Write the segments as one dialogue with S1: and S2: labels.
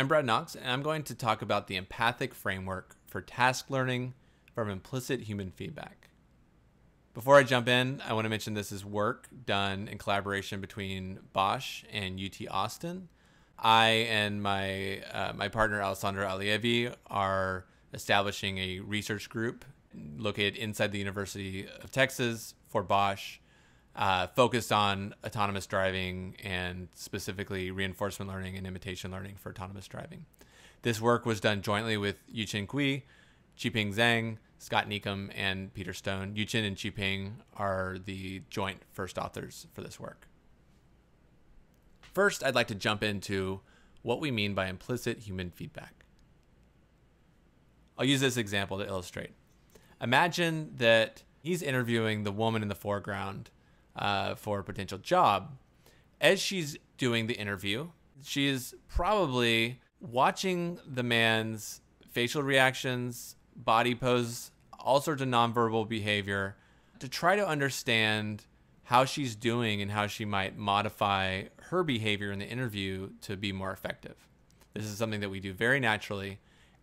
S1: I'm Brad Knox, and I'm going to talk about the empathic framework for task learning from implicit human feedback. Before I jump in, I want to mention this is work done in collaboration between Bosch and UT Austin. I and my uh, my partner Alessandro Allievi are establishing a research group located inside the University of Texas for Bosch, uh, focused on autonomous driving and specifically reinforcement learning and imitation learning for autonomous driving. This work was done jointly with Yuchen Cui, Qiping Zhang, Scott Niekum, and Peter Stone. Yuqin and Qiping are the joint first authors for this work. First, I'd like to jump into what we mean by implicit human feedback. I'll use this example to illustrate. Imagine that he's interviewing the woman in the foreground uh, for a potential job. As she's doing the interview, she is probably watching the man's facial reactions, body pose, all sorts of nonverbal behavior to try to understand how she's doing and how she might modify her behavior in the interview to be more effective. This is something that we do very naturally.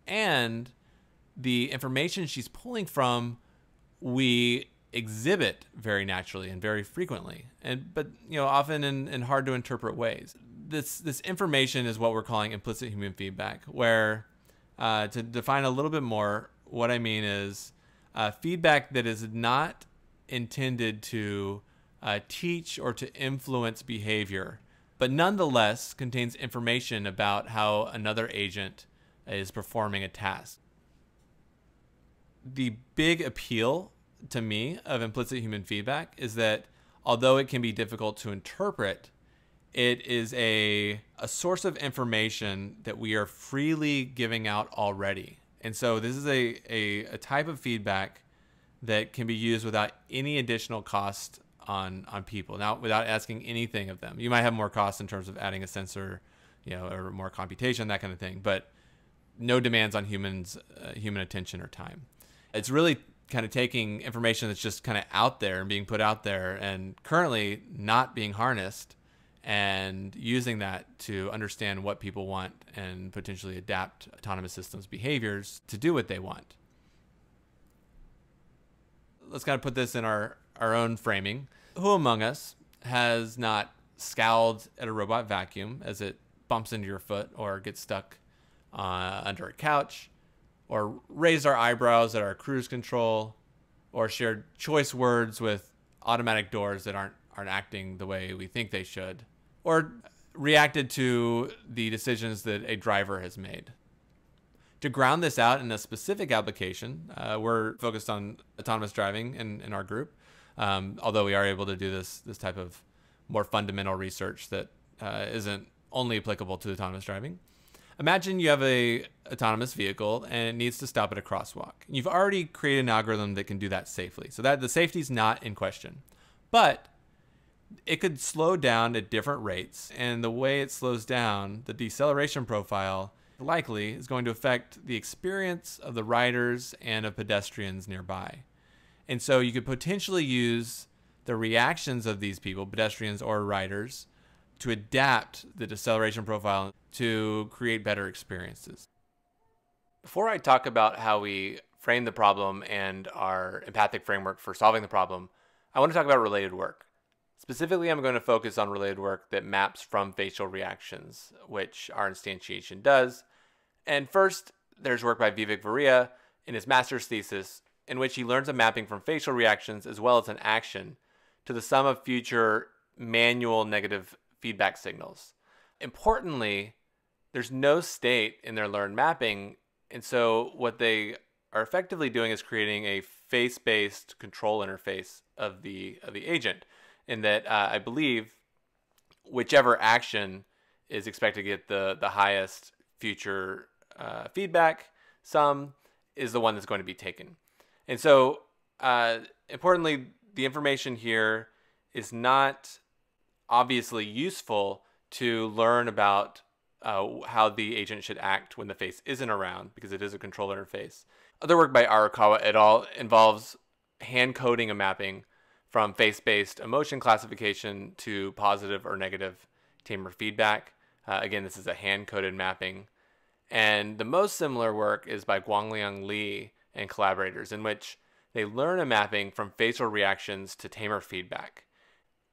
S1: And the information she's pulling from, we exhibit very naturally and very frequently. And but you know often in, in hard to interpret ways. This this information is what we're calling implicit human feedback where uh, to define a little bit more what i mean is uh, feedback that is not intended to uh, teach or to influence behavior but nonetheless contains information about how another agent is performing a task. The big appeal to me of implicit human feedback is that although it can be difficult to interpret, it is a, a source of information that we are freely giving out already. And so this is a, a, a type of feedback that can be used without any additional cost on on people. Now, without asking anything of them, you might have more cost in terms of adding a sensor, you know, or more computation, that kind of thing. But no demands on humans, uh, human attention or time. It's really kind of taking information that's just kind of out there and being put out there and currently not being harnessed and using that to understand what people want and potentially adapt autonomous systems behaviors to do what they want. Let's kind of put this in our, our own framing. Who among us has not scowled at a robot vacuum as it bumps into your foot or gets stuck uh, under a couch or raised our eyebrows at our cruise control, or shared choice words with automatic doors that aren't aren't acting the way we think they should, or reacted to the decisions that a driver has made. To ground this out in a specific application, uh, we're focused on autonomous driving in, in our group, um, although we are able to do this this type of more fundamental research that uh, not only applicable to autonomous driving. Imagine you have a autonomous vehicle and it needs to stop at a crosswalk. You've already created an algorithm that can do that safely. So that the safety is not in question. But it could slow down at different rates and the way it slows down, the deceleration profile likely is going to affect the experience of the riders and of pedestrians nearby. And so you could potentially use the reactions of these people, pedestrians or riders, to adapt the deceleration profile to create better experiences. Before I talk about how we frame the problem and our empathic framework for solving the problem, I want to talk about related work. Specifically, I'm going to focus on related work that maps from facial reactions, which our instantiation does. And first, there's work by Vivek Veeriah in his master's thesis, in which he learns a mapping from facial reactions as well as an action to the sum of future manual negative feedback signals. Importantly, there's no state in their learned mapping. And so what they are effectively doing is creating a face-based control interface of the of the agent in that uh, I believe whichever action is expected to get the the highest future uh, feedback sum is the one that's going to be taken. And so uh, importantly, the information here is not obviously useful to learn about uh, how the agent should act when the face isn't around because it is a control interface. Other work by Arakawa et al. involves hand coding a mapping from face-based emotion classification to positive or negative tamer feedback. Uh, again, this is a hand-coded mapping And the most similar work is by Guangliang Li and collaborators, in which they learn a mapping from facial reactions to tamer feedback.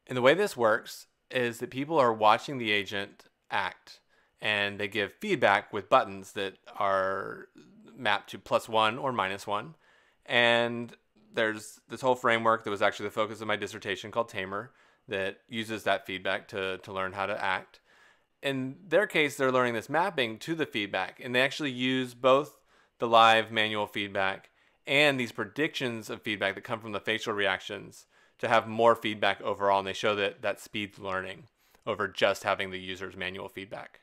S1: And the way this works is that people are watching the agent act and they give feedback with buttons that are mapped to plus one or minus one. And there's this whole framework that was actually the focus of my dissertation called Tamer that uses that feedback to, to learn how to act. In their case, they're learning this mapping to the feedback, and they actually use both the live manual feedback and these predictions of feedback that come from the facial reactions to have more feedback overall. And they show that that speeds learning over just having the user's manual feedback.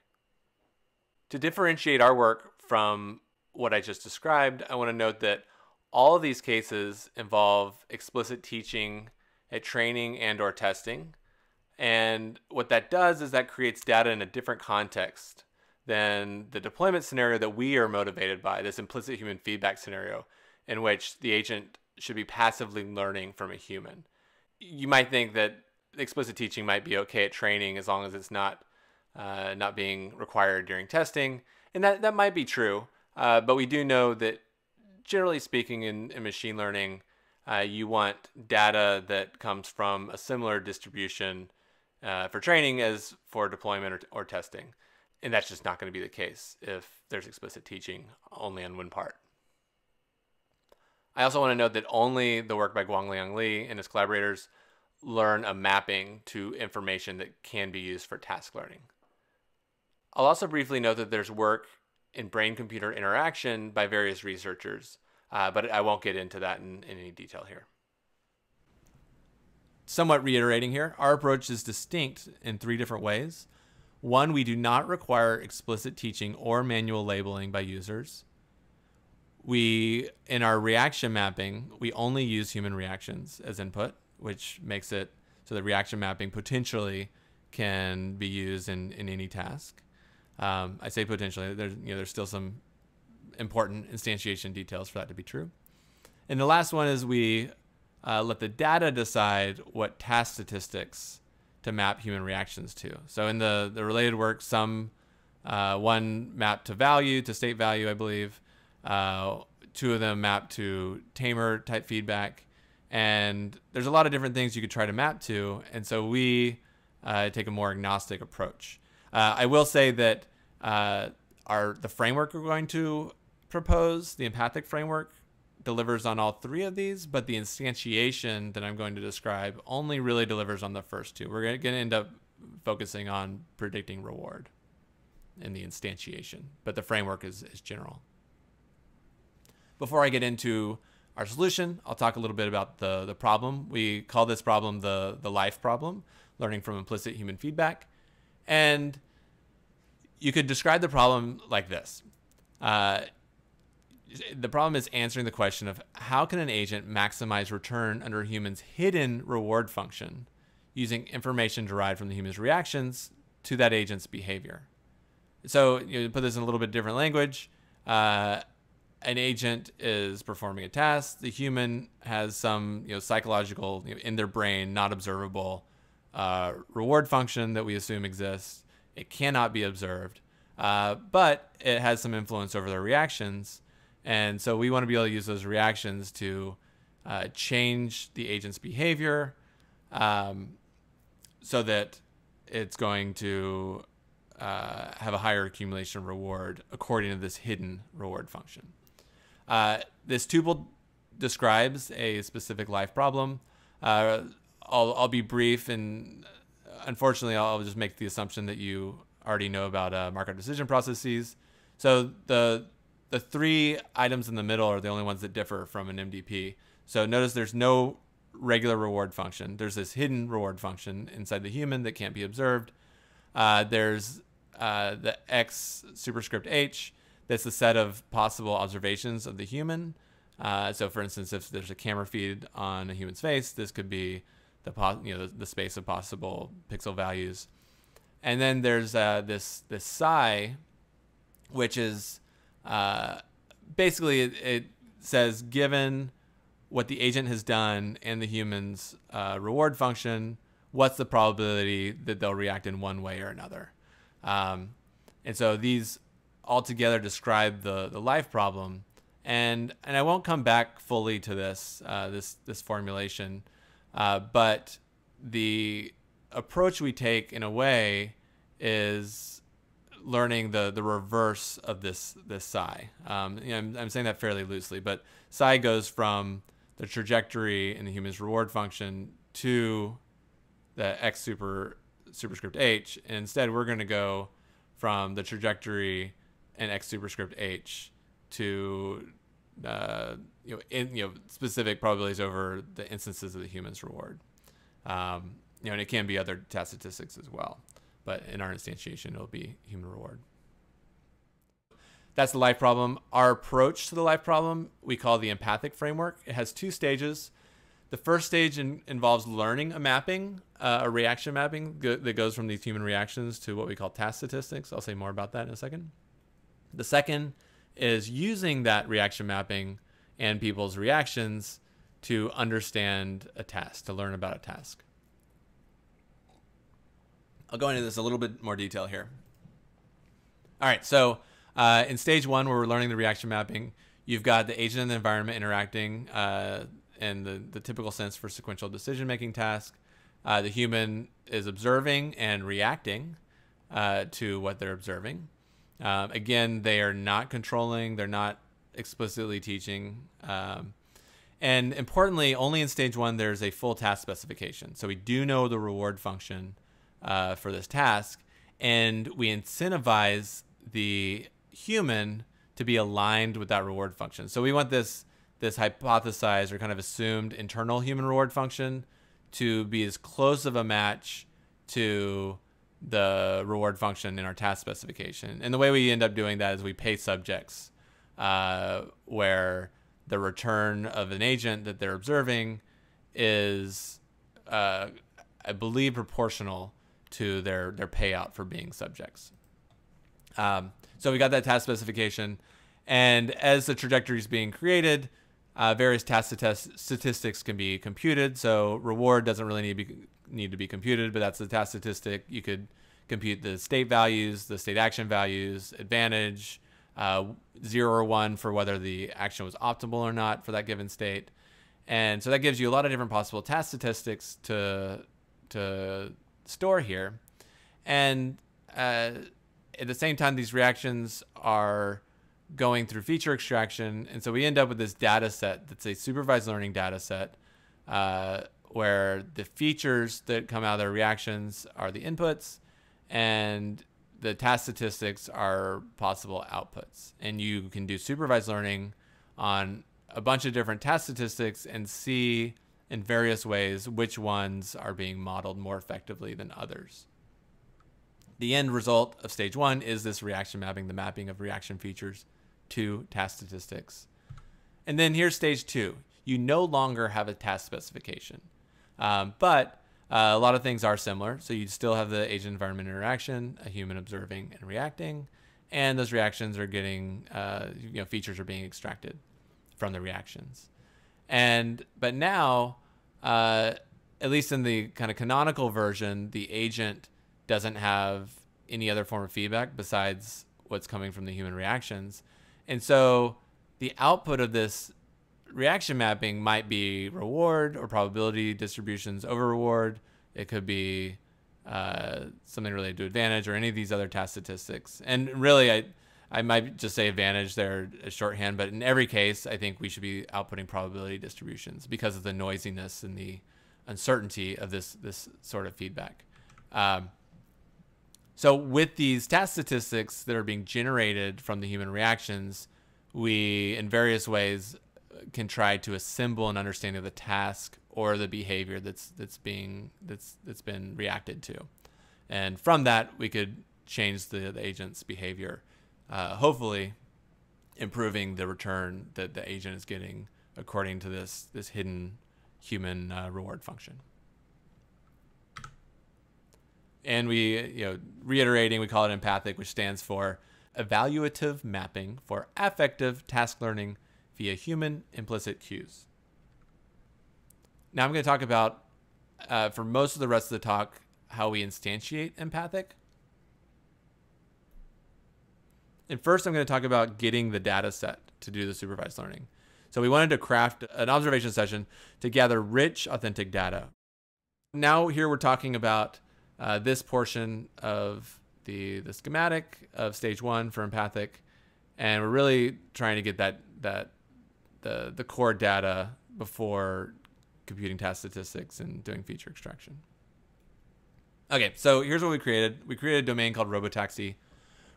S1: To differentiate our work from what I just described, I want to note that all of these cases involve explicit teaching at training and or testing. And what that does is that creates data in a different context than the deployment scenario that we are motivated by, this implicit human feedback scenario in which the agent should be passively learning from a human. You might think that explicit teaching might be okay at training as long as it's not uh, not being required during testing, and that that might be true. Uh, but we do know that generally speaking, in, in machine learning, uh, you want data that comes from a similar distribution uh, for training as for deployment or, or testing. And that's just not going to be the case if there's explicit teaching only on one part. I also want to note that only the work by Guangliang Li and his collaborators learn a mapping to information that can be used for task learning. I'll also briefly note that there's work in brain computer interaction by various researchers, uh, but I won't get into that in, in any detail here. Somewhat reiterating here, our approach is distinct in three different ways. One, we do not require explicit teaching or manual labeling by users. We, in our reaction mapping, we only use human reactions as input, which makes it so that reaction mapping potentially can be used in, in any task. Um, I say potentially. There's you know there's still some important instantiation details for that to be true. And the last one is we uh, let the data decide what task statistics to map human reactions to. So in the the related work, some uh, one map to value to state value, I believe. Uh, two of them map to tamer type feedback, and there's a lot of different things you could try to map to. And so we uh, take a more agnostic approach. Uh, I will say that uh, our the framework we're going to propose, the empathic framework, delivers on all three of these, but the instantiation that I'm going to describe only really delivers on the first two. We're going to end up focusing on predicting reward in the instantiation, but the framework is, is general. Before I get into our solution, I'll talk a little bit about the, the problem. We call this problem the, the LIHF problem, learning from implicit human feedback. And you could describe the problem like this. Uh, the problem is answering the question of how can an agent maximize return under a human's hidden reward function using information derived from the human's reactions to that agent's behavior. So you know, put this in a little bit different language. Uh, an agent is performing a task. The human has some you know psychological you know, in their brain not observable uh, reward function that we assume exists. It cannot be observed, uh, but it has some influence over their reactions. And so we want to be able to use those reactions to uh, change the agent's behavior um, so that it's going to uh, have a higher accumulation reward according to this hidden reward function. Uh, this tuple describes a specific LIHF problem. Uh, I'll, I'll be brief and unfortunately I'll just make the assumption that you already know about uh, decision processes. So the the three items in the middle are the only ones that differ from an MDP. So notice there's no regular reward function. There's this hidden reward function inside the human that can't be observed. Uh, there's uh, the X superscript H. That's the set of possible observations of the human. Uh, so, for instance, if there's a camera feed on a human's face, this could be the you know the, the space of possible pixel values. And then there's uh, this this psi, which is uh, basically, it, it, says given what the agent has done and the human's uh, reward function, what's the probability that they'll react in one way or another? Um, and so these altogether describe the, the LIHF problem. And, and I won't come back fully to this, uh, this, this formulation, uh, but the approach we take in a way is learning the, the reverse of this, this psi. Um, you know, I'm, I'm saying that fairly loosely, but psi goes from the trajectory in the human's reward function to the x super superscript h. And instead, we're going to go from the trajectory and x superscript h to uh, you know in you know specific probabilities over the instances of the human's reward. Um, you know, and it can be other task statistics as well, but in our instantiation, it'll be human reward. That's the LIHF problem. Our approach to the LIHF problem we call the empathic framework. It has two stages. The first stage in, involves learning a mapping, uh, a reaction mapping go that goes from these human reactions to what we call task statistics. I'll say more about that in a second. The second is using that reaction mapping and people's reactions to understand a task, to learn about a task. I'll go into this a little bit more detail here. All right, so uh, in stage one, where we're learning the reaction mapping, you've got the agent and the environment interacting uh, in the, the typical sense for sequential decision making task. Uh, the human is observing and reacting uh, to what they're observing. Um, again, they are not controlling, they're not explicitly teaching. Um, and importantly, only in stage one, there's a full task specification. So we do know the reward function uh, for this task, and we incentivize the human to be aligned with that reward function. So we want this this hypothesized or kind of assumed internal human reward function to be as close of a match to the reward function in our task specification. And the way we end up doing that is we pay subjects uh, where the return of an agent that they're observing is, uh, I believe, proportional to their, their payout for being subjects. Um, so we got that task specification. And as the trajectory is being created, uh, various task statistics can be computed. So reward doesn't really need to be, need to be computed, but that's the task statistic. You could compute the state values, the state action values, advantage, uh, zero or one for whether the action was optimal or not for that given state. And so that gives you a lot of different possible task statistics to to store here. And uh, at the same time, these reactions are going through feature extraction. And so we end up with this data set that's a supervised learning data set uh, where the features that come out of the reactions are the inputs and the task statistics are possible outputs. And you can do supervised learning on a bunch of different task statistics and see in various ways which ones are being modeled more effectively than others. The end result of stage one is this reaction mapping, the mapping of reaction features to task statistics. And then here's stage two. You no longer have a task specification, um, but uh, a lot of things are similar. So you still have the agent environment interaction, a human observing and reacting, and those reactions are getting, uh, you know, features are being extracted from the reactions. And, but now, uh, at least in the kind of canonical version, the agent doesn't have any other form of feedback besides what's coming from the human reactions. And so the output of this reaction mapping might be reward or probability distributions over reward. It could be uh, something related to advantage or any of these other task statistics. And really, I, I might just say advantage there as shorthand, but in every case, I think we should be outputting probability distributions because of the noisiness and the uncertainty of this this sort of feedback. Um, so with these task statistics that are being generated from the human reactions, we in various ways can try to assemble an understanding of the task or the behavior that's that's being that's that's been reacted to, and from that we could change the, the agent's behavior, uh, hopefully improving the return that the agent is getting according to this this hidden human uh, reward function. And we you know reiterating we call it empathic which stands for evaluative mapping for affective task learning via human implicit cues now i'm going to talk about uh, for most of the rest of the talk how we instantiate empathic And first, I'm going to talk about getting the data set to do the supervised learning. So we wanted to craft an observation session to gather rich, authentic data. Now here we're talking about uh, this portion of the, the schematic of stage one for empathic. And we're really trying to get that, that the, the core data before computing task statistics and doing feature extraction. Okay, so here's what we created. We created a domain called Robotaxi.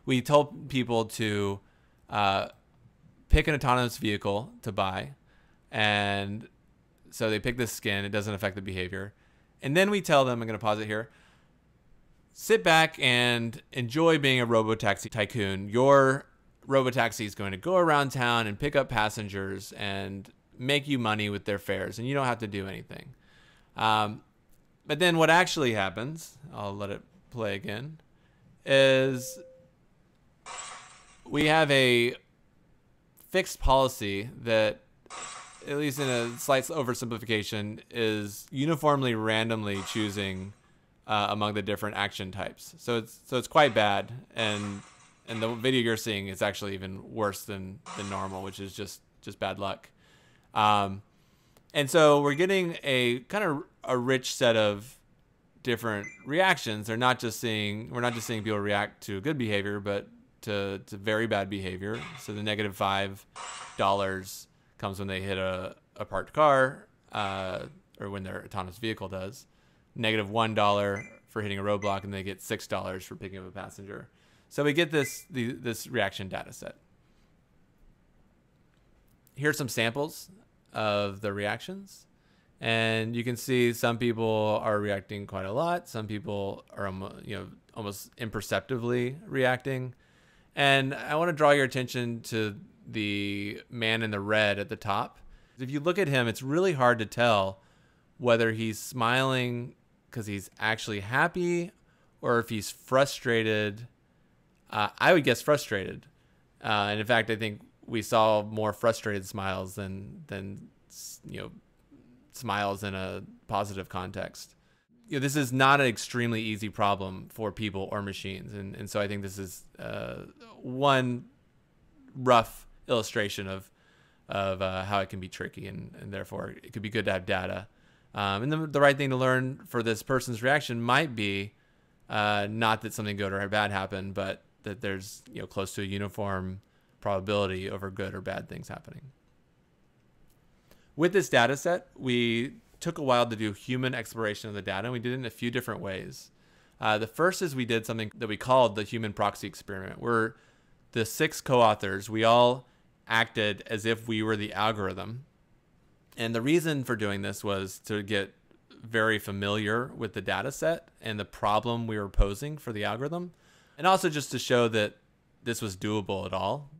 S1: We told people to uh, pick an autonomous vehicle to buy. And so they pick this skin. It doesn't affect the behavior. And then we tell them, I'm going to pause it here, sit back and enjoy being a robotaxi tycoon. Your robotaxi is going to go around town and pick up passengers and make you money with their fares, and you don't have to do anything. Um, but then what actually happens, I'll let it play again, is we have a fixed policy that, at least in a slight oversimplification, is uniformly randomly choosing uh, among the different action types. So it's so it's quite bad, and and the video you're seeing is actually even worse than than normal, which is just just bad luck. Um, and so we're getting a kind of a rich set of different reactions. They're not just seeing we're not just seeing people react to good behavior, but to, to very bad behavior. So the negative five dollars comes when they hit a, a parked car, uh, or when their autonomous vehicle does. Negative one dollar for hitting a roadblock, and they get six dollars for picking up a passenger. So we get this the, this reaction data set. Here's some samples of the reactions. And you can see some people are reacting quite a lot. Some people are, you know, almost imperceptibly reacting. And I want to draw your attention to the man in the red at the top. If you look at him, it's really hard to tell whether he's smiling because he's actually happy or if he's frustrated. Uh, I would guess frustrated. Uh, and in fact, I think we saw more frustrated smiles than than you know smiles in a positive context. You know, this is not an extremely easy problem for people or machines, and and so I think this is uh, one rough illustration of of uh, how it can be tricky, and and therefore it could be good to have data. Um, and the, the right thing to learn for this person's reaction might be uh, not that something good or bad happened, but that there's you know close to a uniform probability over good or bad things happening. With this data set, we took a while to do human exploration of the data, and we did it in a few different ways. Uh, the first is we did something that we called the human proxy experiment, where the six co-authors, we all acted as if we were the algorithm. And the reason for doing this was to get very familiar with the data set and the problem we were posing for the algorithm, and also just to show that this was doable at all.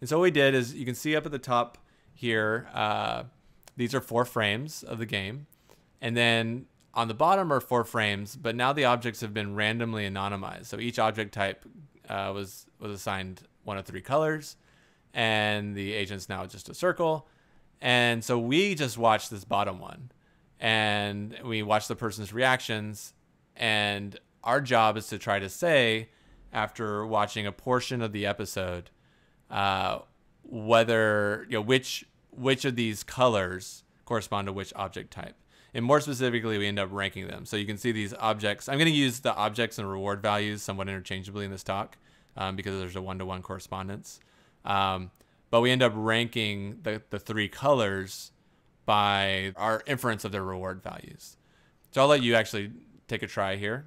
S1: And so what we did is you can see up at the top here, uh, these are four frames of the game. And then on the bottom are four frames, but now the objects have been randomly anonymized. So each object type uh, was, was assigned one of three colors, and the agent's now just a circle. And so we just watched this bottom one, and we watched the person's reactions. And our job is to try to say, after watching a portion of the episode, uh, whether you know which which of these colors correspond to which object type. And more specifically, we end up ranking them. So you can see these objects. I'm going to use the objects and reward values somewhat interchangeably in this talk um, because there's a one-to-one -one correspondence. Um, but we end up ranking the, the three colors by our inference of their reward values. So I'll let you actually take a try here.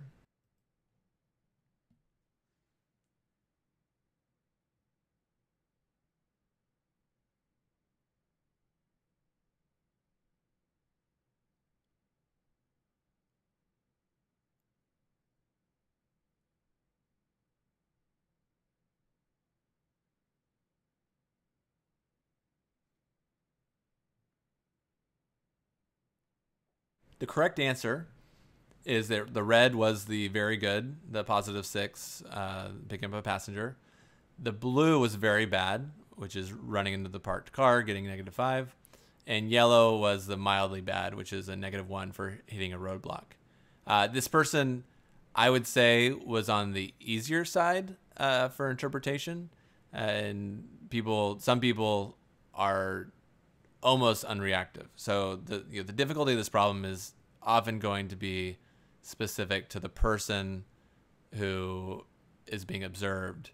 S1: The correct answer is that the red was the very good, the positive six, uh, picking up a passenger. The blue was very bad, which is running into the parked car, getting negative five. And yellow was the mildly bad, which is a negative one for hitting a roadblock. Uh, this person, I would say, was on the easier side uh, for interpretation. and people, some people are almost unreactive. So the you know, the difficulty of this problem is often going to be specific to the person who is being observed.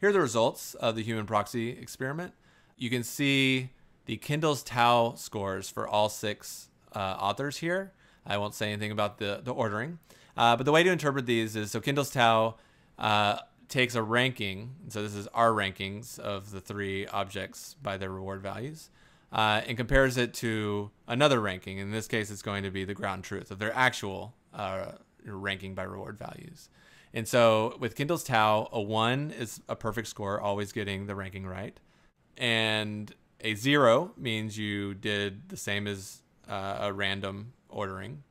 S1: Here are the results of the human proxy experiment. You can see the Kendall's Tau scores for all six uh, authors here. I won't say anything about the, the ordering. Uh, but the way to interpret these is so Kendall's Tau uh, takes a ranking. So this is our rankings of the three objects by their reward values. Uh, and compares it to another ranking. In this case, it's going to be the ground truth of their actual uh, ranking by reward values. And so with Kendall's Tau, a one is a perfect score, always getting the ranking right. And a zero means you did the same as uh, a random ordering,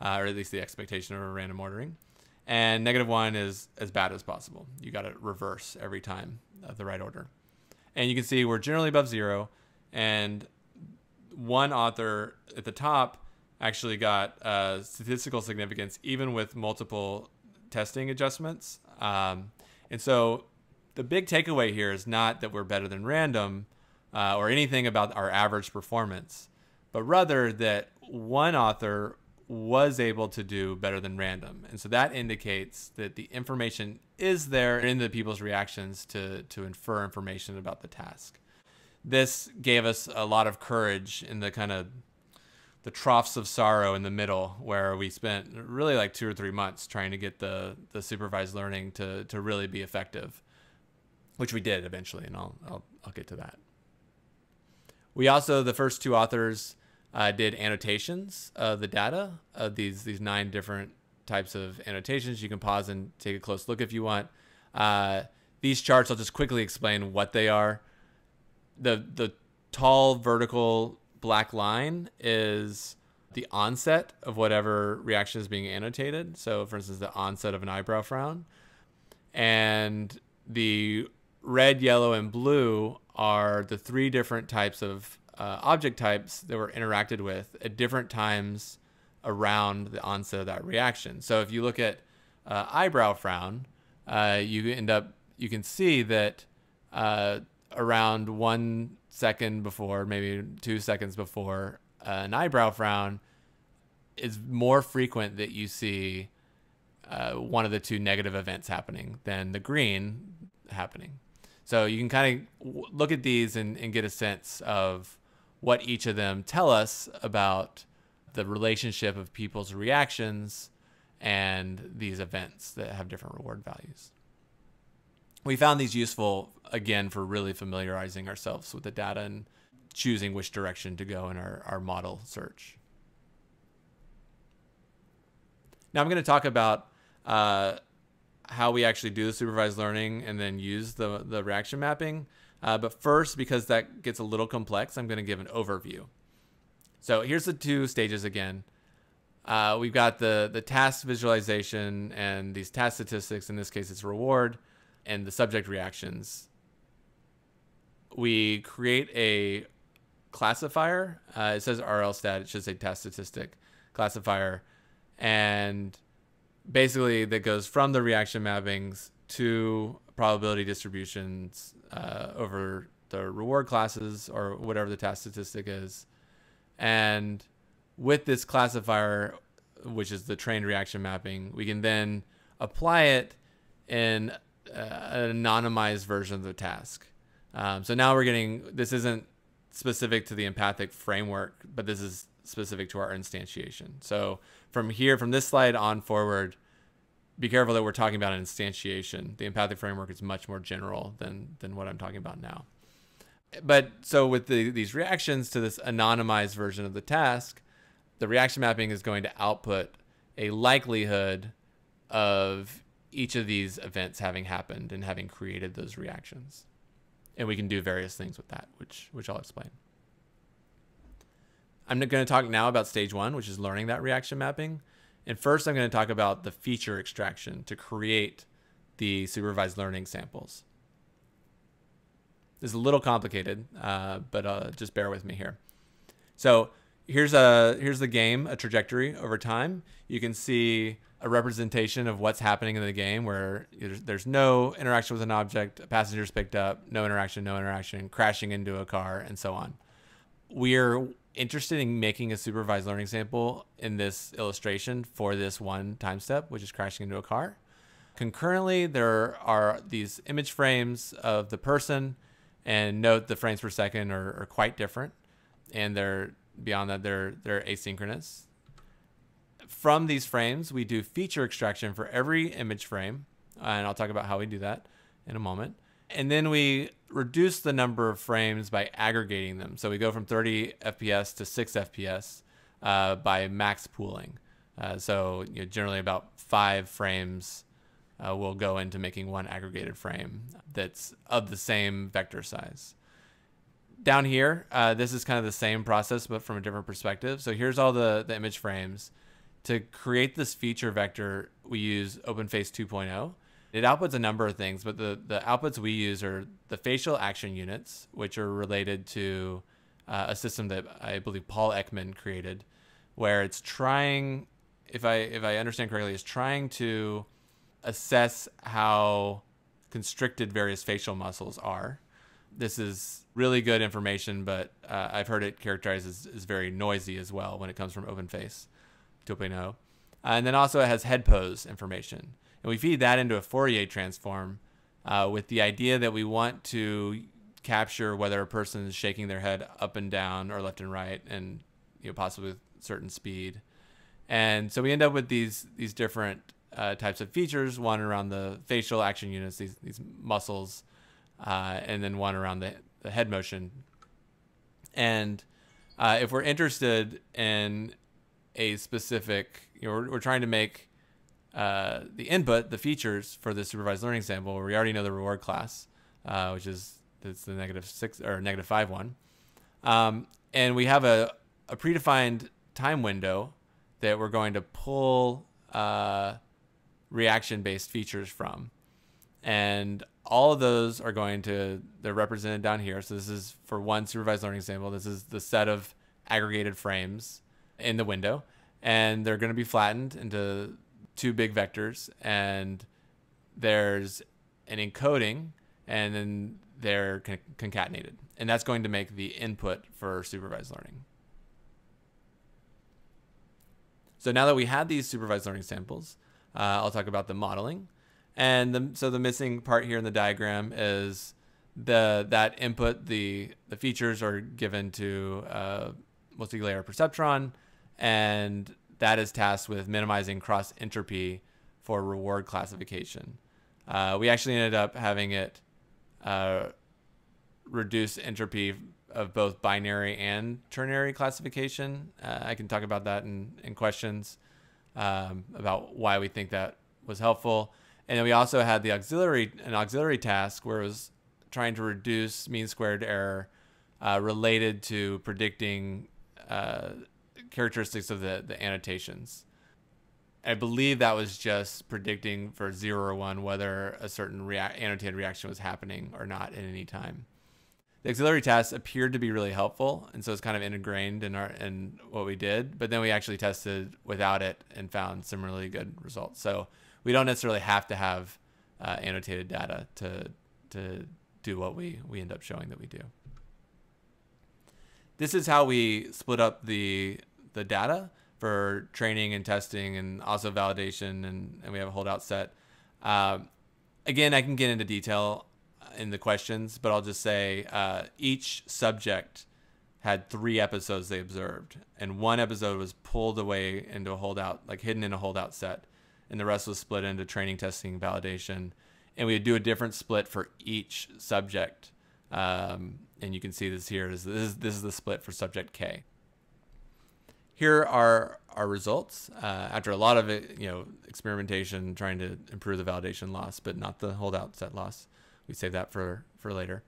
S1: uh, or at least the expectation of a random ordering. And negative one is as bad as possible. You got to reverse every time of the right order. And you can see we're generally above zero. And one author at the top actually got uh, statistical significance even with multiple testing adjustments. Um, and so the big takeaway here is not that we're better than random uh, or anything about our average performance, but rather that one author was able to do better than random. And so that indicates that the information is there in the people's reactions to, to infer information about the task. This gave us a lot of courage in the kind of the troughs of sorrow in the middle where we spent really like two or three months trying to get the, the supervised learning to, to really be effective, which we did eventually. And I'll, I'll, I'll get to that. We also, the first two authors, uh, did annotations of the data of these these nine different types of annotations. You can pause and take a close look if you want. Uh, these charts, I'll just quickly explain what they are. The the tall vertical black line is the onset of whatever reaction is being annotated. So, for instance, the onset of an eyebrow frown, and the red, yellow, and blue are the three different types of uh, object types that were interacted with at different times around the onset of that reaction. So if you look at uh, eyebrow frown, uh, you end up you can see that uh, around one second before, maybe two seconds before uh, an eyebrow frown, is more frequent that you see uh, one of the two negative events happening than the green happening. So you can kind of look at these and, and get a sense of what each of them tell us about the relationship of people's reactions and these events that have different reward values. We found these useful, again, for really familiarizing ourselves with the data and choosing which direction to go in our, our model search. Now I'm going to talk about uh, how we actually do the supervised learning and then use the, the reaction mapping. Uh, but first, because that gets a little complex, I'm going to give an overview. So here's the two stages again. Uh, we've got the, the task visualization and these task statistics. In this case, it's reward and the subject reactions. We create a classifier. Uh, it says RL stat. It should say task statistic classifier. And basically that goes from the reaction mappings to probability distributions uh, over the reward classes or whatever the task statistic is. And with this classifier, which is the trained reaction mapping, we can then apply it in uh, an anonymized version of the task. Um, so now we're getting this isn't specific to the empathic framework, but this is specific to our instantiation. So from here, from this slide on forward, be careful that we're talking about an instantiation. The empathic framework is much more general than than what I'm talking about now. But so with the, these reactions to this anonymized version of the task, the reaction mapping is going to output a likelihood of each of these events having happened and having created those reactions. And we can do various things with that, which which I'll explain. I'm going to talk now about stage one, which is learning that reaction mapping. And first, I'm going to talk about the feature extraction to create the supervised learning samples. This is a little complicated, uh, but uh, just bear with me here. So here's a here's the game, a trajectory over time. You can see a representation of what's happening in the game where there's, there's no interaction with an object, a passenger's picked up, no interaction, no interaction, crashing into a car, and so on. We're interested in making a supervised learning sample in this illustration for this one time step, which is crashing into a car. Concurrently, there are these image frames of the person, and note the frames per second are, are quite different, and they're beyond that they're they're asynchronous from these frames, we do feature extraction for every image frame. And I'll talk about how we do that in a moment. And then we reduce the number of frames by aggregating them. So we go from 30 FPS to 6 FPS uh, by max pooling. Uh, so you know, generally about five frames uh, will go into making one aggregated frame that's of the same vector size. Down here, uh, this is kind of the same process, but from a different perspective. So here's all the, the image frames to create this feature vector, we use OpenFace 2.0. It outputs a number of things, but the, the outputs we use are the facial action units, which are related to uh, a system that I believe Paul Ekman created, where it's trying, if I if I understand correctly, is trying to assess how constricted various facial muscles are. This is really good information, but uh, I've heard it characterized as, as very noisy as well when it comes from OpenFace. 2.0. Uh, and then also it has head pose information. And we feed that into a Fourier transform uh, with the idea that we want to capture whether a person is shaking their head up and down or left and right and you know possibly with certain speed. And so we end up with these these different uh, types of features, one around the facial action units, these, these muscles, uh, and then one around the, the head motion. And uh, if we're interested in a specific, you know, we're, we're trying to make uh, the input, the features for the supervised learning sample, we already know the reward class, uh, which is it's the negative six or negative five one, um, and we have a, a predefined time window that we're going to pull uh, reaction-based features from, and all of those are going to they're represented down here. So this is for one supervised learning sample. This is the set of aggregated frames in the window, and they're going to be flattened into two big vectors, and there's an encoding, and then they're con- concatenated, and that's going to make the input for supervised learning. So now that we have these supervised learning samples, uh, I'll talk about the modeling. And the, so the missing part here in the diagram is the that input, the the features are given to uh, multi-layer perceptron, and that is tasked with minimizing cross entropy for reward classification. Uh, we actually ended up having it uh, reduce entropy of both binary and ternary classification. Uh, I can talk about that in, in questions um, about why we think that was helpful. And then we also had the auxiliary an auxiliary task where it was trying to reduce mean squared error uh, related to predicting uh, characteristics of the, the annotations. I believe that was just predicting for zero or one whether a certain rea- annotated reaction was happening or not at any time. The auxiliary tasks appeared to be really helpful, and so it's kind of ingrained in our in what we did. But then we actually tested without it and found similarly good results. So we don't necessarily have to have uh, annotated data to to do what we we end up showing that we do. This is how we split up the the data for training and testing and also validation, and, and we have a holdout set. Um, again, I can get into detail in the questions, but I'll just say uh, each subject had three episodes they observed, and one episode was pulled away into a holdout, like hidden in a holdout set, and the rest was split into training, testing, validation, and we would do a different split for each subject. Um, and you can see this here. This is, this is the split for subject K here are our results uh, after a lot of it, you know experimentation trying to improve the validation loss, but not the holdout set loss. We save that for for later.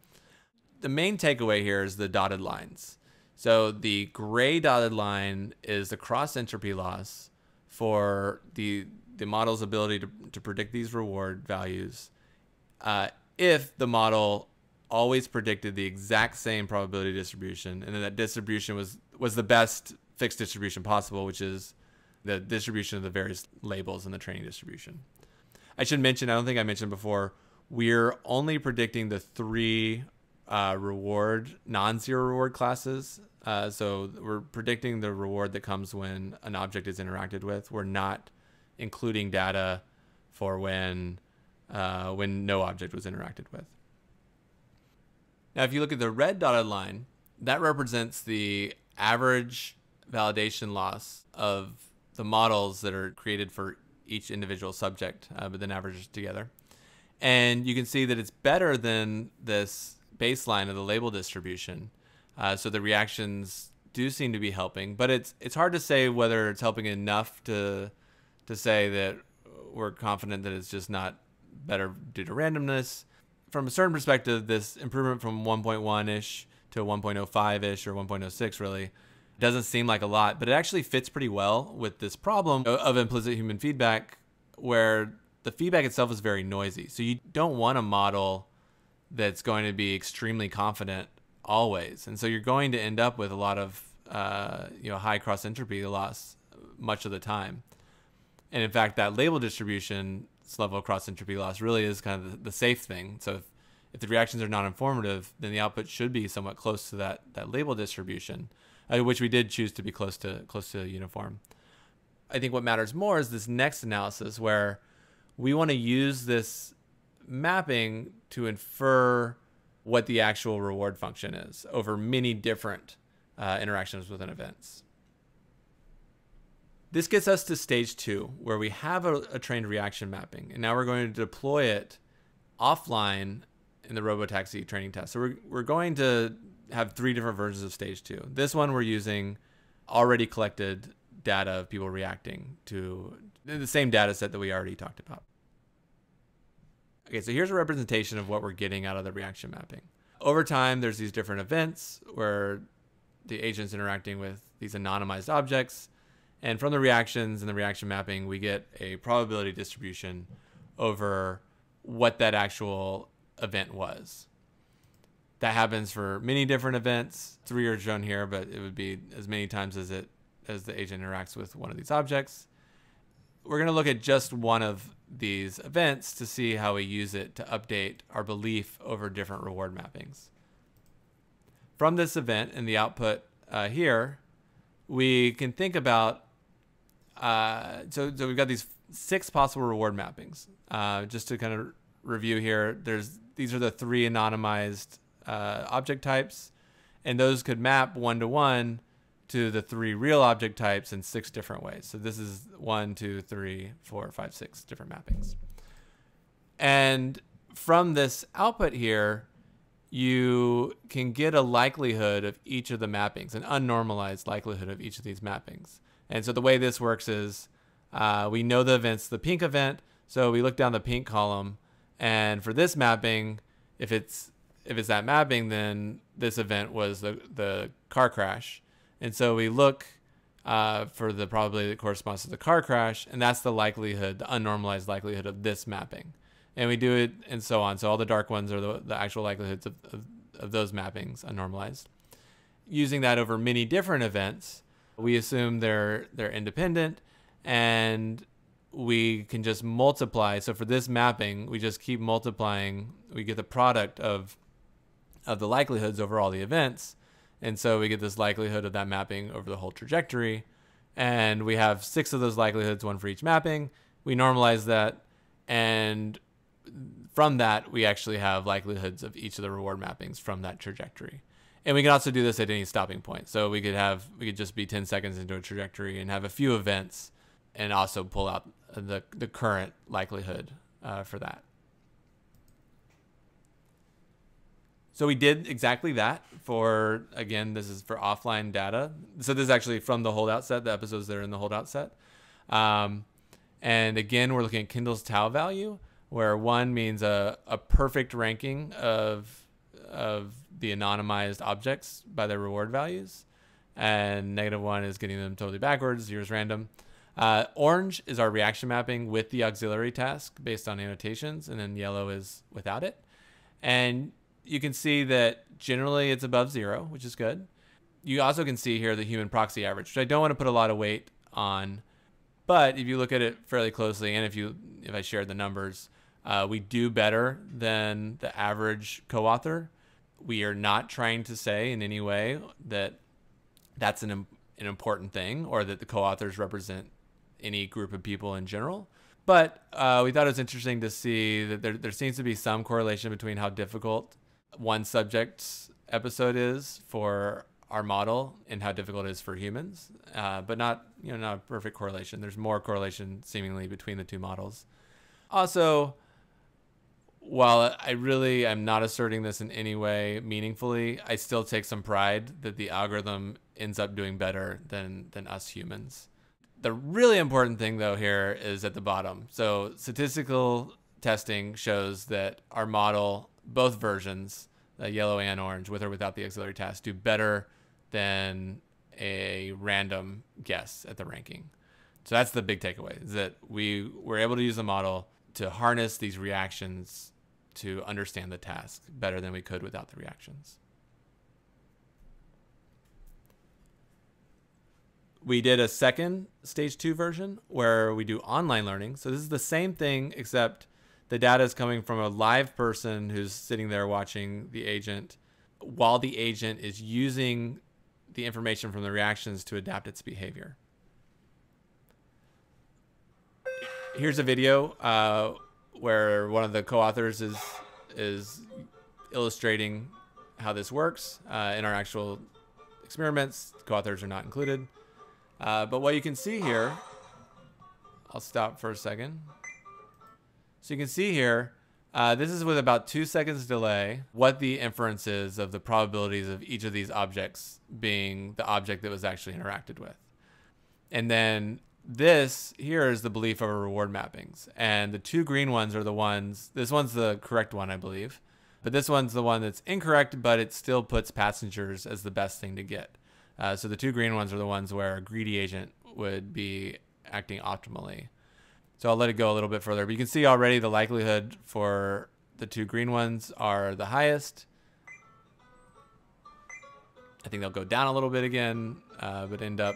S1: The main takeaway here is the dotted lines. So the gray dotted line is the cross entropy loss for the the model's ability to, to predict these reward values uh, if the model always predicted the exact same probability distribution and then that distribution was was the best fixed distribution possible, which is the distribution of the various labels in the training distribution. I should mention, I don't think I mentioned before, we're only predicting the three uh, reward, non zero reward classes. Uh, so we're predicting the reward that comes when an object is interacted with. We're not including data for when uh, when no object was interacted with. Now, if you look at the red dotted line, that represents the average validation loss of the models that are created for each individual subject, uh, but then averaged together. And you can see that it's better than this baseline of the label distribution. Uh, so the reactions do seem to be helping, but it's it's hard to say whether it's helping enough to to say that we're confident that it's just not better due to randomness. From a certain perspective, this improvement from 1.1 ish to 1.05 ish or 1.06 really doesn't seem like a lot, but it actually fits pretty well with this problem of implicit human feedback where the feedback itself is very noisy. So you don't want a model that's going to be extremely confident always. And so you're going to end up with a lot of uh, you know high cross entropy loss much of the time. And in fact, that label distribution level of cross entropy loss really is kind of the, the safe thing. So if, if the reactions are non-informative, then the output should be somewhat close to that that label distribution uh, which we did choose to be close to close to uniform. I think what matters more is this next analysis where we want to use this mapping to infer what the actual reward function is over many different uh, interactions within events. This gets us to stage two, where we have a, a, trained reaction mapping, and now we're going to deploy it offline in the Robotaxi training test. So we're, we're going to have three different versions of stage two. This one we're using already collected data of people reacting to the same data set that we already talked about. Okay, so here's a representation of what we're getting out of the reaction mapping. Over time, there's these different events where the agent's interacting with these anonymized objects. And from the reactions and the reaction mapping, we get a probability distribution over what that actual event was. That happens for many different events. Three are shown here, but it would be as many times as it as the agent interacts with one of these objects. We're going to look at just one of these events to see how we use it to update our belief over different reward mappings. From this event in the output uh, here, we can think about, uh, so, so we've got these six possible reward mappings. Uh, just to kind of review here, there's these are the three anonymized uh, object types, and those could map one to one to the three real object types in six different ways. So this is one, two, three, four, five, six different mappings. And from this output here, you can get a likelihood of each of the mappings, an unnormalized likelihood of each of these mappings. And so the way this works is uh, we know the event's the pink event, so we look down the pink column, and for this mapping, if it's if it's that mapping, then this event was the, the car crash. And so we look uh, for the probability that corresponds to the car crash, and that's the likelihood, the unnormalized likelihood of this mapping. And we do it and so on. So all the dark ones are the, the actual likelihoods of, of, of those mappings, unnormalized. Using that over many different events, we assume they're they're independent and we can just multiply. So for this mapping, we just keep multiplying. We get the product of of the likelihoods over all the events. And so we get this likelihood of that mapping over the whole trajectory. And we have six of those likelihoods, one for each mapping. We normalize that. And from that, we actually have likelihoods of each of the reward mappings from that trajectory. And we can also do this at any stopping point. So we could have, we could just be 10 seconds into a trajectory and have a few events and also pull out the, the current likelihood uh, for that. So we did exactly that for, again, this is for offline data. So this is actually from the holdout set, the episodes that are in the holdout set. Um, and again, we're looking at Kendall's tau value, where one means a, a perfect ranking of, of the anonymized objects by their reward values. And negative one is getting them totally backwards, zero is random. Uh, orange is our reaction mapping with the auxiliary task based on annotations, and then yellow is without it. And you can see that generally it's above zero, which is good. You also can see here the human proxy average, which I don't want to put a lot of weight on But if you look at it fairly closely, and if you if I shared the numbers, uh, we do better than the average co-author. We are not trying to say in any way that that's an an important thing or that the co-authors represent any group of people in general. But uh, we thought it was interesting to see that there, there seems to be some correlation between how difficult one subject episode is for our model and how difficult it is for humans, uh, but not you know not a perfect correlation. There's more correlation seemingly between the two models. Also, while I really am not asserting this in any way meaningfully, I still take some pride that the algorithm ends up doing better than than us humans. The really important thing though here is at the bottom. So statistical testing shows that our model, both versions, the yellow and orange, with or without the auxiliary task, do better than a random guess at the ranking. So that's the big takeaway is that we were able to use the model to harness these reactions to understand the task better than we could without the reactions. We did a second stage two version where we do online learning. So this is the same thing, except the data is coming from a live person who's sitting there watching the agent while the agent is using the information from the reactions to adapt its behavior. Here's a video uh, where one of the co-authors is is illustrating how this works uh, in our actual experiments. Co-authors are not included. Uh, but what you can see here, I'll stop for a second. So you can see here, uh, this is with about two seconds delay, what the inference is of the probabilities of each of these objects being the object that was actually interacted with. And then this here is the belief of reward mappings. And the two green ones are the ones, this one's the correct one, I believe. But this one's the one that's incorrect, but it still puts passengers as the best thing to get. Uh, so the two green ones are the ones where a greedy agent would be acting optimally. So I'll let it go a little bit further. But you can see already the likelihood for the two green ones are the highest. I think they'll go down a little bit again, uh, but end up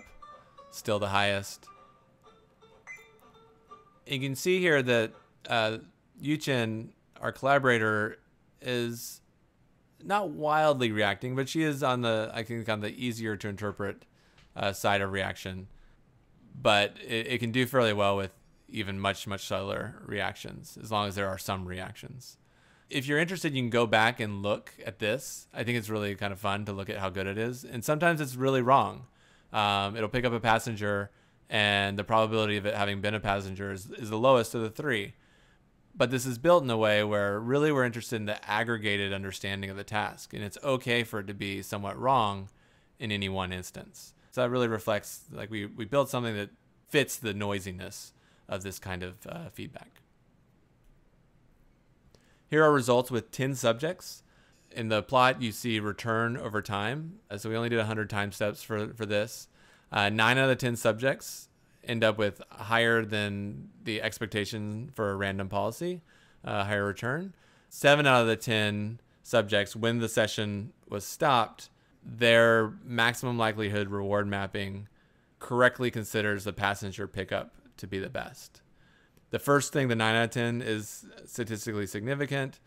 S1: still the highest. You can see here that uh, Yuchen, our collaborator, is not wildly reacting, but she is on the I think on the easier to interpret uh, side of reaction. But it, it, can do fairly well with even much much subtler reactions, as long as there are some reactions. If you're interested, you can go back and look at this. I think it's really kind of fun to look at how good it is, and sometimes it's really wrong. Um, it'll pick up a passenger, and the probability of it having been a passenger is, is the lowest of the three but this is built in a way where really we're interested in the aggregated understanding of the task and it's okay for it to be somewhat wrong in any one instance so that really reflects like we, we built something that fits the noisiness of this kind of uh, feedback. Here are results with 10 subjects. In the plot you see return over time. Uh, so we only did 100 time steps for, for this. Uh, nine out of the 10 subjects end up with higher than the expectation for a random policy, uh, higher return. Seven out of the 10 subjects, when the session was stopped, their maximum likelihood reward mapping correctly considers the passenger pickup to be the best. The first thing, the 9 out of 10, is statistically significant.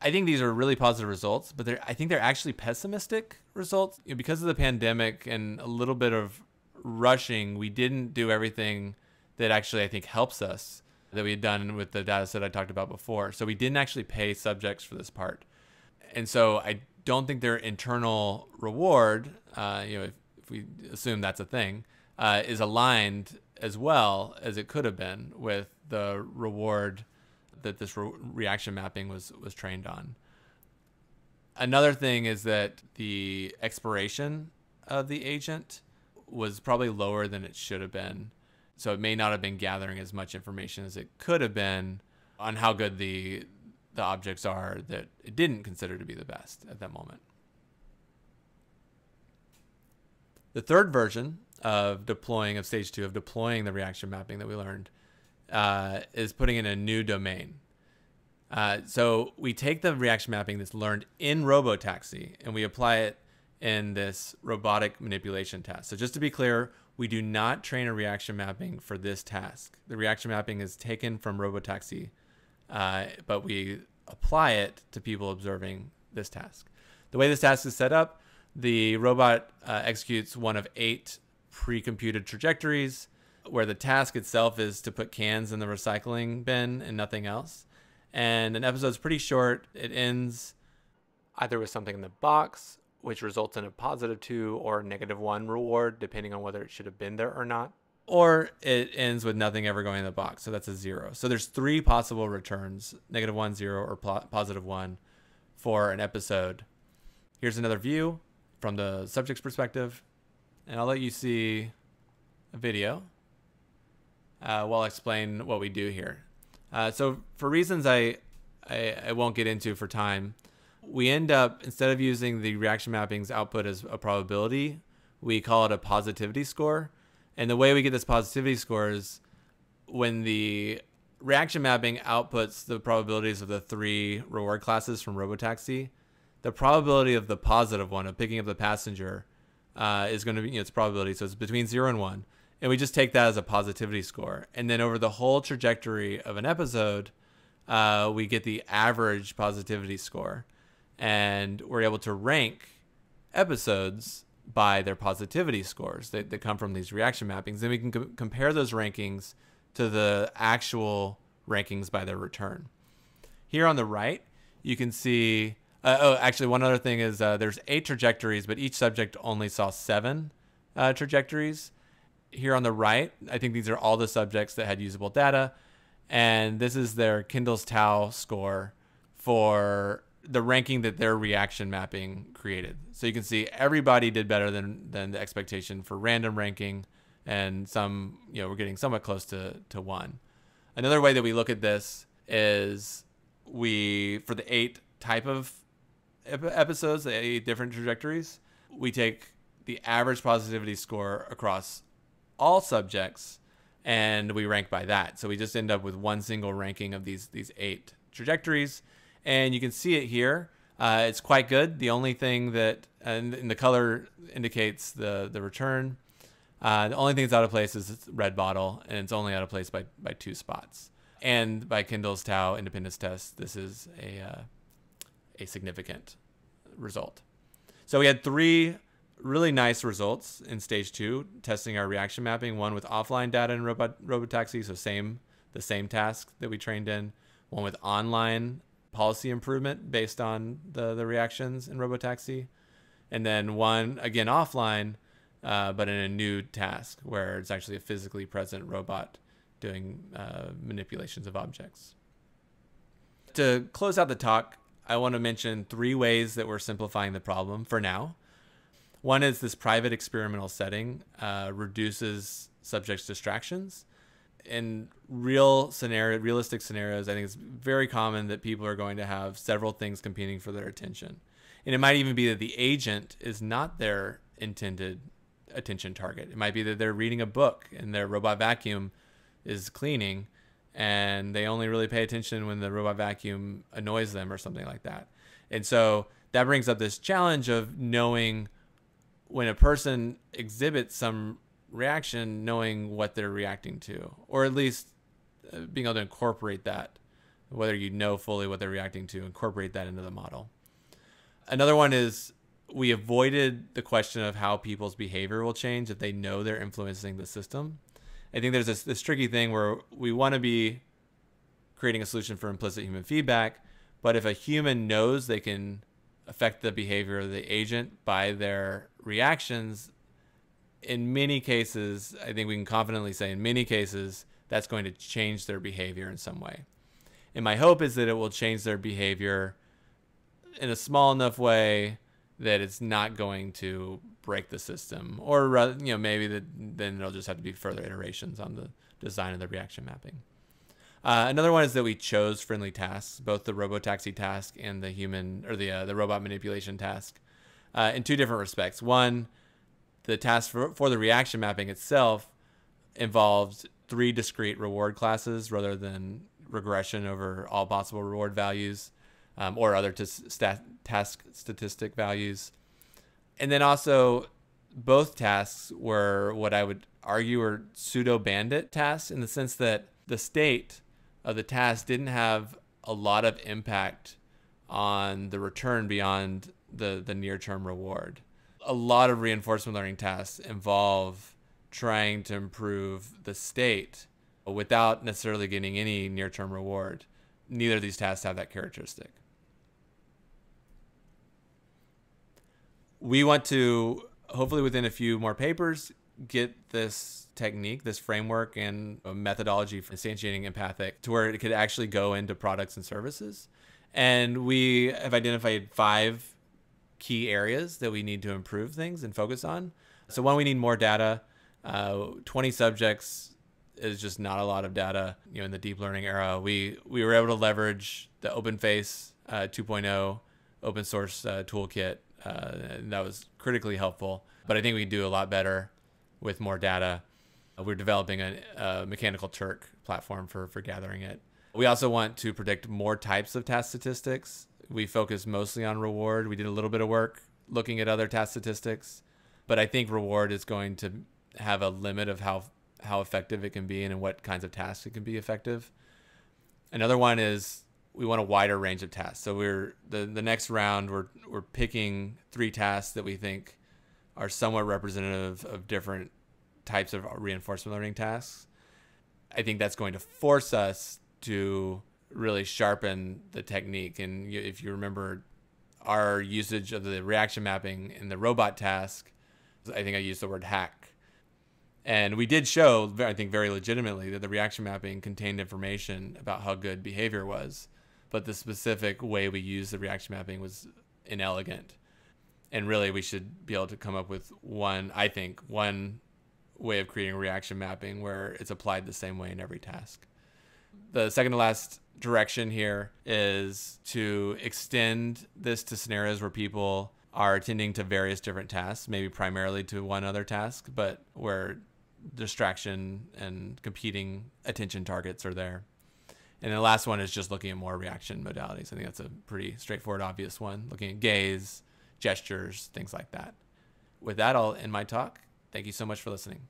S1: I think these are really positive results, but they're, I think they're actually pessimistic results you know, because of the pandemic and a little bit of rushing, we didn't do everything that actually I think helps us that we had done with the data set I talked about before. So we didn't actually pay subjects for this part. And so I don't think their internal reward, uh, you know, if, if, we assume that's a thing, uh, is aligned as well as it could have been with the reward that this re- reaction mapping was was trained on. Another thing is that the expiration of the agent was probably lower than it should have been. So it may not have been gathering as much information as it could have been on how good the the objects are that it didn't consider to be the best at that moment. The third version of deploying of stage two of deploying the reaction mapping that we learned uh, is putting in a new domain. Uh, so we take the reaction mapping that's learned in Robotaxi and we apply it in this robotic manipulation task. So just to be clear, we do not train a reaction mapping for this task. The reaction mapping is taken from Robotaxi, uh, but we apply it to people observing this task. The way this task is set up, the robot uh, executes one of eight pre-computed trajectories where the task itself is to put cans in the recycling bin and nothing else. And an episode's pretty short. It ends either with something in the box, which results in a positive two or negative one reward, depending on whether it should have been there or not. Or it ends with nothing ever going in the box. So that's a zero. So there's three possible returns negative one, zero, or positive one for an episode. Here's another view from the subject's perspective. And I'll let you see a video uh, while I explain what we do here. Uh, so for reasons I, I, I won't get into for time, we end up instead of using the reaction mapping's output as a probability, we call it a positivity score. And the way we get this positivity score is when the reaction mapping outputs the probabilities of the three reward classes from Robotaxi, the probability of the positive one of picking up the passenger uh, is going to be you know, its probability. So it's between zero and one and we just take that as a positivity score. And then over the whole trajectory of an episode, uh, we get the average positivity score, and we're able to rank episodes by their positivity scores that, that come from these reaction mappings. Then we can co- compare those rankings to the actual rankings by their return. Here on the right, you can see. Uh, oh, actually, one other thing is uh, there's eight trajectories, but each subject only saw seven uh, trajectories here on the right, I think these are all the subjects that had usable data. And this is their Kendall's Tau score for the ranking that their reaction mapping created. So you can see everybody did better than, than the expectation for random ranking. And some, you know, we're getting somewhat close to, to one. Another way that we look at this is we, for the eight type of episodes, the eight different trajectories, we take the average positivity score across all subjects and we rank by that. So we just end up with one single ranking of these these eight trajectories, and you can see it here. Uh, it's quite good. The only thing that and, and the color indicates the the return. Uh, the only thing that's out of place is red bottle, and it's only out of place by by two spots. And by Kendall's Tau independence test, this is a uh, a significant result. So we had three really nice results in stage two, testing our reaction mapping. One with offline data in Robot Robotaxi, so same the same task that we trained in. One with online policy improvement based on the the reactions in Robotaxi, and then one again offline, uh, but in a new task where it's actually a physically present robot doing uh, manipulations of objects. To close out the talk, I want to mention three ways that we're simplifying the problem for now. One is this private experimental setting uh, reduces subjects' distractions. In real scenario, realistic scenarios, I think it's very common that people are going to have several things competing for their attention, and it might even be that the agent is not their intended attention target. It might be that they're reading a book and their robot vacuum is cleaning, and they only really pay attention when the robot vacuum annoys them or something like that. And so that brings up this challenge of knowing when a person exhibits some reaction, knowing what they're reacting to, or at least uh, being able to incorporate that, whether you know fully what they're reacting to, incorporate that into the model. Another one is we avoided the question of how people's behavior will change if they know they're influencing the system. I think there's this, this tricky thing where we want to be creating a solution for implicit human feedback, but if a human knows they can affect the behavior of the agent by their reactions, in many cases, I think we can confidently say in many cases, that's going to change their behavior in some way. And my hope is that it will change their behavior in a small enough way that it's not going to break the system, or you know maybe that then there'll just have to be further iterations on the design of the reaction mapping. Uh, another one is that we chose friendly tasks, both the robotaxi task and the human or the uh, the robot manipulation task, uh, in two different respects. One, the task for, for the reaction mapping itself involved three discrete reward classes rather than regression over all possible reward values um, or other stat task statistic values. And then also both tasks were what I would argue were pseudo bandit tasks in the sense that the state of the task didn't have a lot of impact on the return beyond the, the near term reward. A lot of reinforcement learning tasks involve trying to improve the state without necessarily getting any near term reward. Neither of these tasks have that characteristic. We want to, hopefully, within a few more papers, get this technique, this framework, and methodology for instantiating empathic to where it could actually go into products and services. And we have identified five key areas that we need to improve things and focus on. So, one, we need more data. Uh, 20 subjects is just not a lot of data. You know, in the deep learning era, we we were able to leverage the OpenFace uh, 2.0 open source uh, toolkit. Uh, that was critically helpful. But I think we can do a lot better with more data. We're developing a, a mechanical Turk platform for for gathering it. We also want to predict more types of task statistics. We focus mostly on reward. We did a little bit of work looking at other task statistics, but I think reward is going to have a limit of how how effective it can be and in what kinds of tasks it can be effective. Another one is we want a wider range of tasks. So we're the the next round we're we're picking three tasks that we think are somewhat representative of different types of reinforcement learning tasks. I think that's going to force us to really sharpen the technique. And if you remember our usage of the reaction mapping in the robot task, I think I used the word hack. And we did show, I think very legitimately, that the reaction mapping contained information about how good behavior was, but the specific way we used the reaction mapping was inelegant. And really, we should be able to come up with one, I think, one way of creating reaction mapping where it's applied the same way in every task. The second to last direction here is to extend this to scenarios where people are attending to various different tasks, maybe primarily to one other task, but where distraction and competing attention targets are there. And the last one is just looking at more reaction modalities. I think that's a pretty straightforward, obvious one, looking at gaze, gestures, things like that. With that, I'll end my talk. Thank you so much for listening.